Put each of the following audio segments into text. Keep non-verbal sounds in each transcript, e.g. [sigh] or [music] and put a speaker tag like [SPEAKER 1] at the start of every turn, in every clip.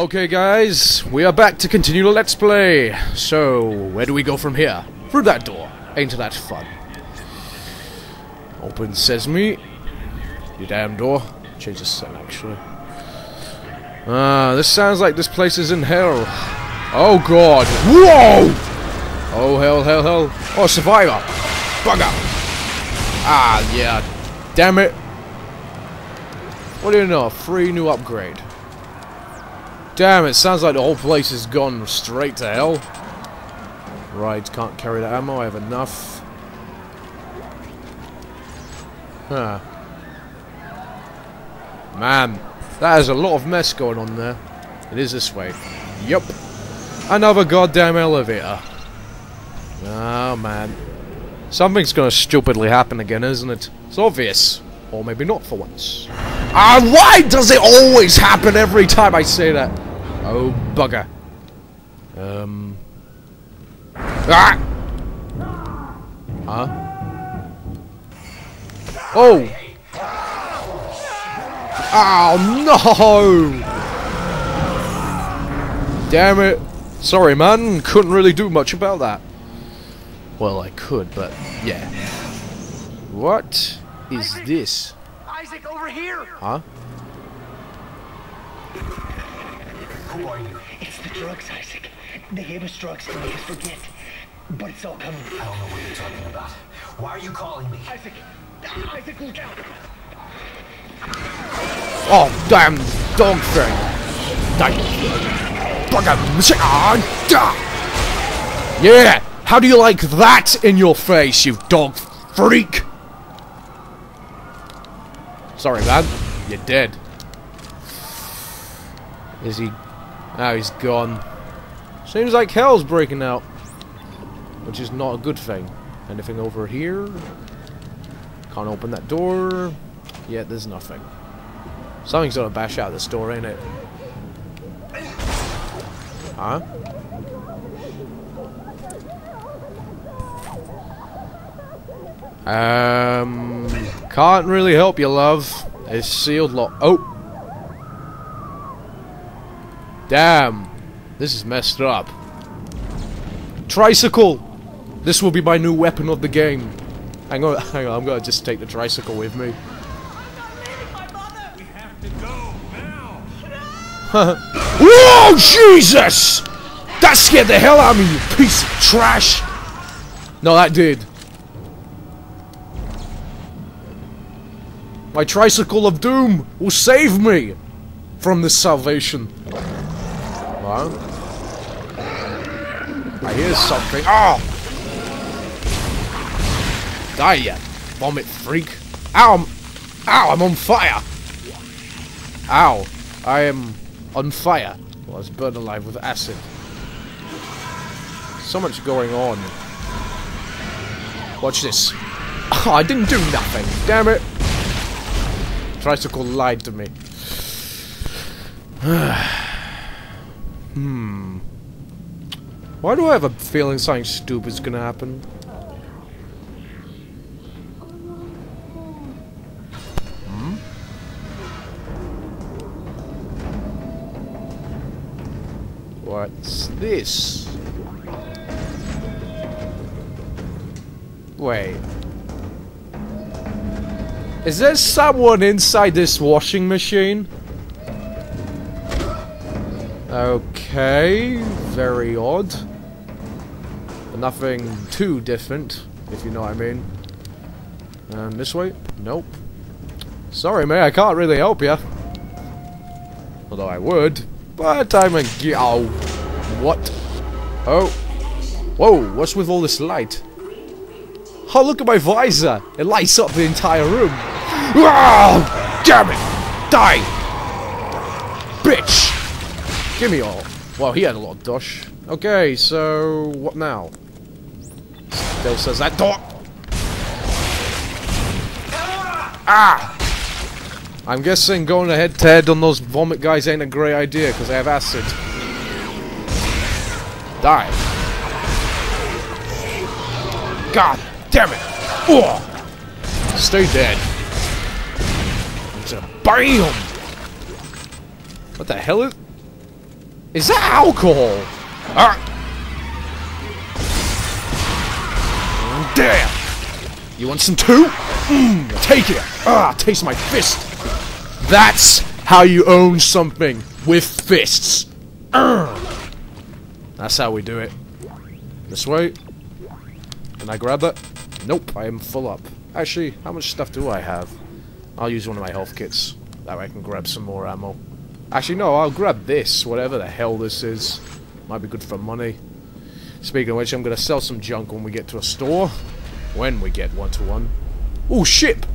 [SPEAKER 1] Okay guys, we are back to continue the Let's Play. So, where do we go from here? Through that door. Ain't that fun? Open sesame. You damn door. Change the set actually. Ah, this sounds like this place is in hell. Oh god. Whoa! Oh hell, hell, hell. Oh, survivor. Bugger. Ah, yeah. Damn it. What do you know? Free new upgrade. Damn, it sounds like the whole place has gone straight to hell. Right, can't carry the ammo, I have enough. Huh. Man, that is a lot of mess going on there. It is this way. Yup. Another goddamn elevator. Oh, man. Something's gonna stupidly happen again, isn't it? It's obvious. Or maybe not for once. Ah, why does it always happen every time I say that? Oh, bugger. Um. Ah! Huh? Oh! Oh, no! Damn it. Sorry, man. Couldn't really do much about that. Well, I could, but yeah. What is this?
[SPEAKER 2] Isaac, over here!
[SPEAKER 1] Huh?
[SPEAKER 2] Who are you?
[SPEAKER 3] It's the drugs, Isaac. They gave us drugs to make us forget. But it's all coming.
[SPEAKER 2] I don't know what you're talking about. Why are you calling me?
[SPEAKER 3] Isaac! Isaac, look out!
[SPEAKER 1] Oh, damn dog thing. Die. Bugger. shit, ah. Yeah! How do you like that in your face, you dog freak? Sorry, man. You're dead. Is he... Now he's gone. Seems like hell's breaking out. Which is not a good thing. Anything over here? Can't open that door. Yet there's nothing. Something's gonna bash out this door, ain't it? Huh? Um, can't really help you, love. It's sealed lock. Oh! Damn. This is messed up. Tricycle! This will be my new weapon of the game. Hang on, [laughs] hang on, I'm gonna just take the tricycle with me. [laughs] Whoa, Jesus! That scared the hell out of me, you piece of trash! No, that did. My tricycle of doom will save me from this salvation. I hear something. Oh! Die, you vomit freak. Ow! Ow, I'm on fire! Ow. I am on fire. Well, I was burned alive with acid. So much going on. Watch this. Oh, [laughs] I didn't do nothing. Damn it. Tricycle lied to me. [sighs] [sighs] hmm. Why do I have a feeling something stupid's gonna happen? Hmm? What's this? Wait. Is there someone inside this washing machine? Okay, very odd. But nothing too different, if you know what I mean. And this way? Nope. Sorry, mate, I can't really help you. Although I would. But I'm a Oh. What? Oh. Whoa, what's with all this light? Oh, look at my visor! It lights up the entire room. Oh, damn it! Die! Bitch! Give me all. Well, he had a lot of dosh. Okay, so what now? Still says that door. Ah! I'm guessing going head to head on those vomit guys ain't a great idea because they have acid. Die. God damn it! Oh! Stay dead. It's a BAM! What the hell is... Is that alcohol? Ah. Damn! You want some too? Mmm, take it! Ah, taste my fist! That's how you own something with fists. Urgh. That's how we do it. This way. Can I grab that? Nope, I am full up. Actually, how much stuff do I have? I'll use one of my health kits. That way I can grab some more ammo. Actually, no, I'll grab this, whatever the hell this is. Might be good for money. Speaking of which, I'm going to sell some junk when we get to a store. When we get one-to-one. -one. Ooh, ship!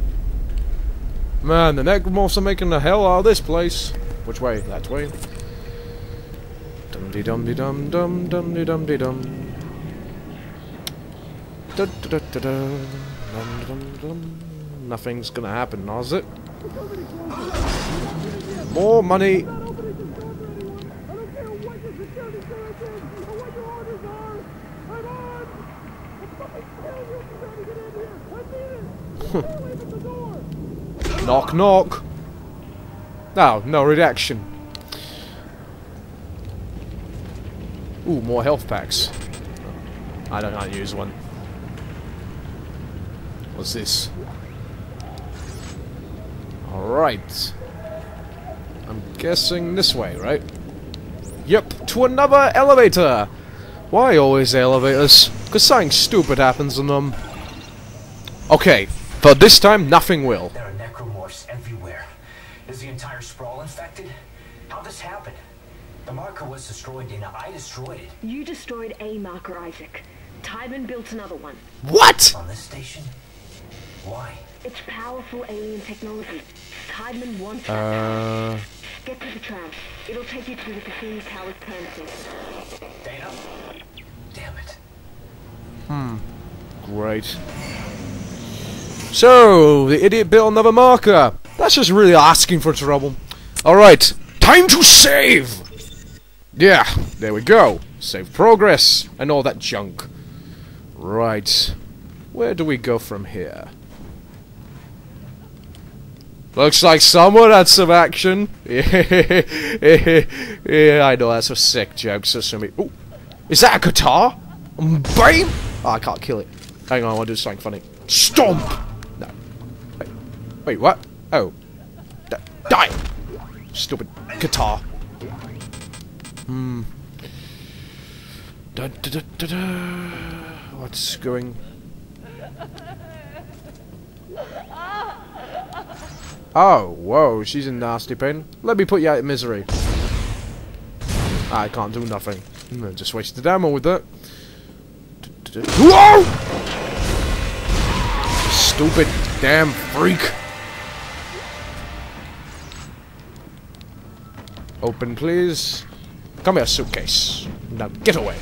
[SPEAKER 1] Man, the necromorphs are making the hell out of this place. Which way? That way. Dum de dum de dum dum dum de dum de dum. Da da da da da. Dum dum dum. Nothing's gonna happen, is it? More money. knock knock. No, no reaction. Ooh, more health packs. I don't know how to use one. What's this? Alright. I'm guessing this way, right? Yep, to another elevator! Why always elevators? Because something stupid happens in them. Okay, but this time nothing will.
[SPEAKER 2] There are necromorphs everywhere. Is the entire sprawl infected? How this happened? The marker was destroyed, Daina. I destroyed it.
[SPEAKER 4] You destroyed a marker, Isaac. Tybin built another one.
[SPEAKER 1] What?
[SPEAKER 2] On this station? Why?
[SPEAKER 4] It's powerful alien technology. Tybin wants
[SPEAKER 1] Uh,
[SPEAKER 4] Get to the tram. It'll take you to the Cassini Towers turn station.
[SPEAKER 2] Daina? Damn it. Hmm.
[SPEAKER 1] Great. So, the idiot built another marker. That's just really asking for trouble. Alright, time to save! Yeah, there we go. Save progress and all that junk. Right. Where do we go from here? Looks like someone had some action. [laughs] yeah, I know that's a sick joke. So somebody. Ooh, is that a guitar? Bam! Oh, I can't kill it. Hang on, I want to do something funny. Stomp! No. Wait, wait what? Oh. D die! Stupid guitar. Hmm. Da, da, da. What's going? Oh, whoa, she's in nasty pain. Let me put you out of misery. I can't do nothing. Just wasted the ammo with that. Whoa! Stupid damn freak. Open, please. Come here, suitcase. Now get away.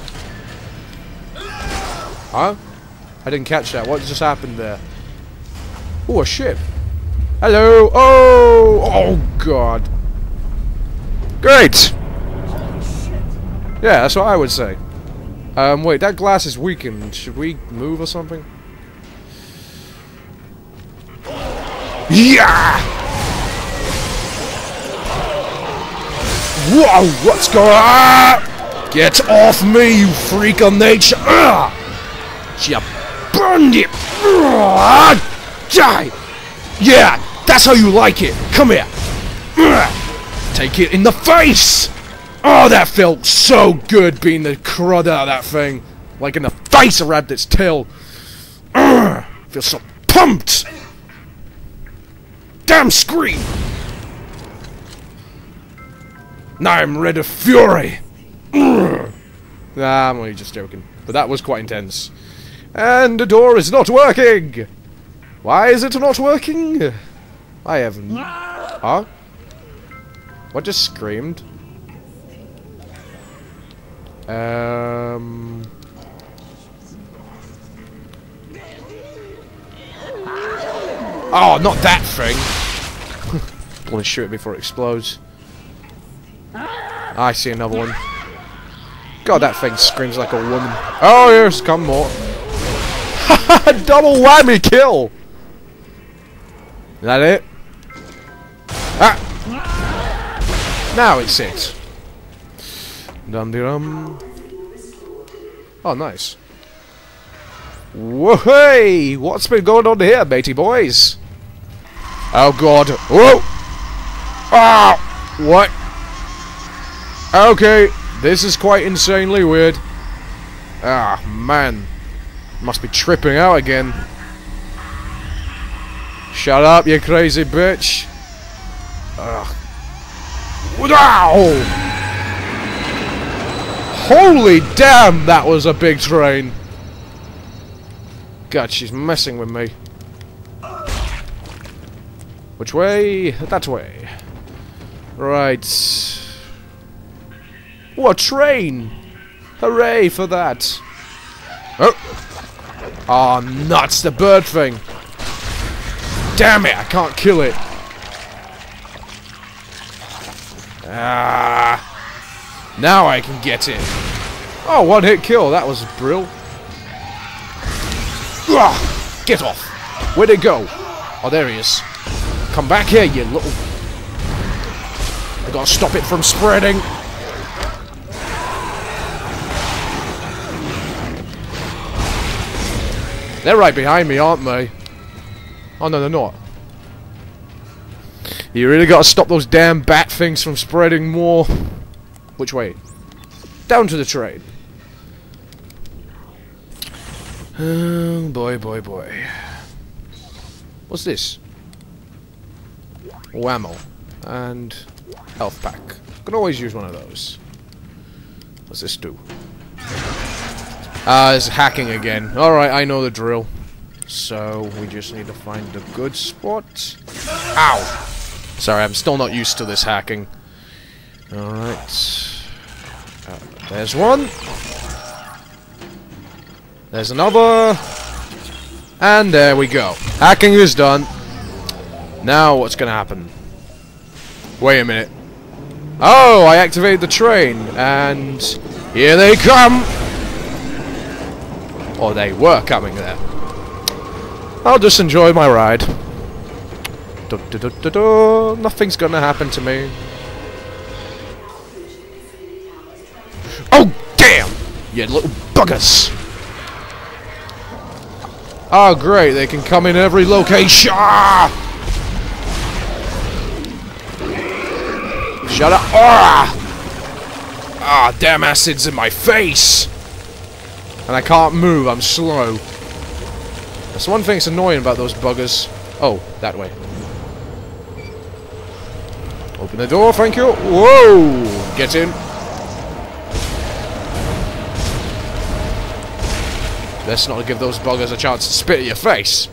[SPEAKER 1] Huh? I didn't catch that. What just happened there? Oh, a ship. Hello. Oh, oh God. Great. Yeah, that's what I would say. Um, wait, that glass is weakened. Should we move or something? Yeah! Whoa, what's going on? Ah! Get off me, you freak of nature! Ah! Ugh! You burned it! Ugh! Die! Yeah, that's how you like it! Come here! Take it in the face! Oh, that felt so good being the crud out of that thing. Like in the face of Rabbit's tail. [clears throat] Feel so pumped! Damn scream! Now I'm red of fury! Nah, [clears throat] I'm only just joking. But that was quite intense. And the door is not working! Why is it not working? I haven't... Huh? What just screamed? Um... Oh, not that thing! [laughs] Want to shoot it before it explodes. I see another one. God, that thing screams like a woman. Oh, here's come more. [laughs] Double whammy kill! Is that it? Ah! Now it's it. Dum dum. Oh, nice. Whoa, hey! What's been going on here, matey boys? Oh god. Whoa! Ah! What? Okay, this is quite insanely weird. Ah, man. Must be tripping out again. Shut up, you crazy bitch. Ugh. Wow! Holy damn, that was a big train. God, she's messing with me. Which way? That way. Right. What train! Hooray for that! Oh! Oh, nuts! The bird thing! Damn it! I can't kill it! Ah! Now I can get it! Oh, one hit kill! That was brill. Ah, get off! Where'd it go? Oh, there he is. Come back here, you little... I gotta stop it from spreading! They're right behind me, aren't they? Oh, no, they're not. You really gotta stop those damn bat things from spreading more. Which way? Down to the train. Oh, boy, boy, boy. What's this? Whammo. And health pack. Can always use one of those. What's this do? Ah, uh, it's hacking again. Alright, I know the drill. So, we just need to find the good spot. Ow! Sorry, I'm still not used to this hacking. Alright. Uh, there's one. There's another. And there we go. Hacking is done. Now what's going to happen? Wait a minute. Oh, I activated the train. And here they come. Or they were coming there. I'll just enjoy my ride. Du -du -du Nothing's gonna happen to me. Oh, damn! You little buggers! Oh, great, they can come in every location! Ah! Shut up! Ah! Ah, damn acid's in my face! And I can't move, I'm slow. That's one thing that's annoying about those buggers. Oh, that way. Open the door, thank you. Whoa! Get in. Let's not give those buggers a chance to spit at your face.